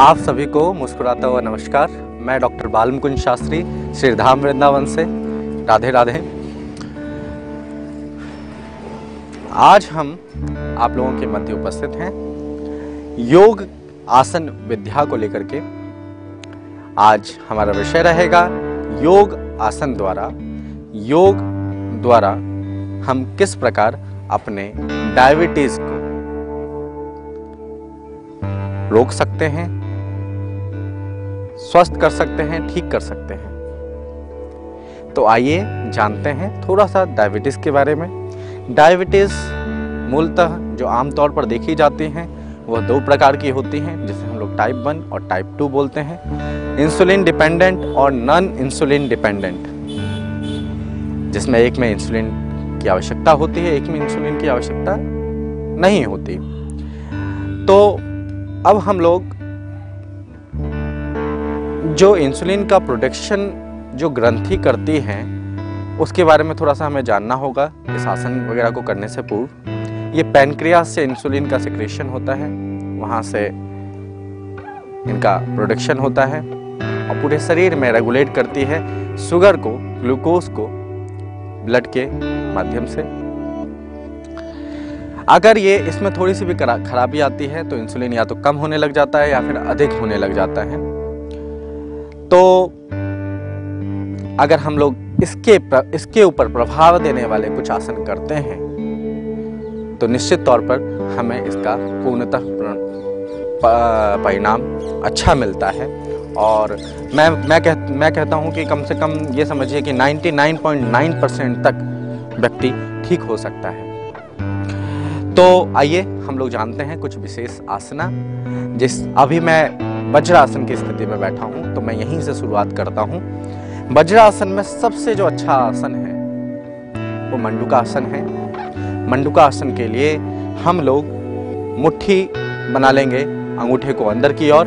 आप सभी को मुस्कुराता हुआ नमस्कार। मैं डॉक्टर बालमकुंज शास्त्री श्रीधाम वृंदावन से। राधे राधे। आज हम आप लोगों के मध्य उपस्थित हैं। योग आसन विद्या को लेकर के। आज हमारा विषय रहेगा योग आसन द्वारा। योग द्वारा हम किस प्रकार अपने डायबिटीज़ को रोक सकते हैं? स्वस्थ कर सकते हैं, ठीक कर सकते हैं। तो आइए जानते हैं थोड़ा सा डायबिटीज़ के बारे में। डायबिटीज़ मूलतः जो आमतौर पर देखी जाती हैं, वह दो प्रकार की होती हैं, जिसे हम लोग टाइप वन और टाइप टू बोलते हैं। इंसुलिन डिपेंडेंट और नॉन इंसुलिन डिपेंडेंट जिसमें एक में इंसुलिन की आवश्यकता होती है, एक में इंसुलिन की आवश्यकता नहीं होती। तो अब हम लोग जो इंसुलिन का प्रोडक्शन जो ग्रंथि करती हैं, उसके बारे में थोड़ा सा हमें जानना होगा इस आसन वगैरह को करने से पूर्व। ये पैनक्रियास से इंसुलिन का सिक्रेशन होता है, वहाँ से इनका प्रोडक्शन होता है और पूरे शरीर में रेगुलेट करती है शुगर को ग्लूकोज को ब्लड के माध्यम से। अगर ये इसमें थोड़ी सी भी खराबी आती है तो इंसुलिन या तो कम होने लग जाता है या फिर अधिक होने लग जाता है। तो अगर हम लोग इसके इसके ऊपर प्रभाव देने वाले कुछ आसन करते हैं तो निश्चित तौर पर हमें इसका पूर्णतः परिणाम अच्छा मिलता है। और मैं मैं कह, मैं कहता हूँ कि कम से कम ये समझिए कि 99.9 परसेंट तक व्यक्ति ठीक हो सकता है। तो आइए हम लोग जानते हैं कुछ विशेष आसना, जिस, अभी मैं वज्रासन की स्थिति में बैठा हूँ तो मैं यहीं से शुरुआत करता हूँ। वज्रासन में सबसे जो अच्छा आसन है, वो मंडुका आसन है। मंडुका आसन के लिए हम लोग मुट्ठी बना लेंगे, अंगूठे को अंदर की ओर,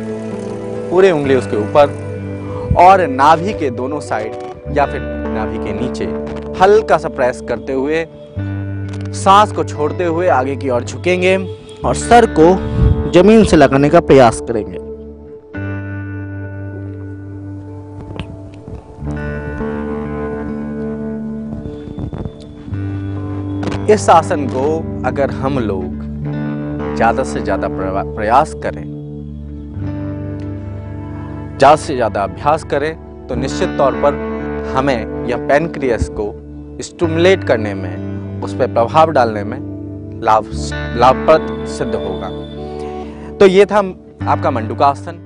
पूरे उंगली उसके ऊपर, और नाभि के दोनों साइड या फिर नाभि के नीचे हल्का सा प्रेस करते हुए, सांस को छोड़ते हुए आगे की ओर झुकेंगे और सर को ज़मीन से लगाने का प्रयास करेंगे। इस आसन को अगर हम लोग ज़्यादा से ज़्यादा प्रयास करें, ज़्यादा से ज़्यादा अभ्यास करें तो निश्चित तौर पर हमें यह पेनक्रियस को स्टूमुलेट करने में, उस पर प्रभाव डालने में लाभ, लाभप्रद सिद्ध होगा। तो ये था आपका मंडुका आसन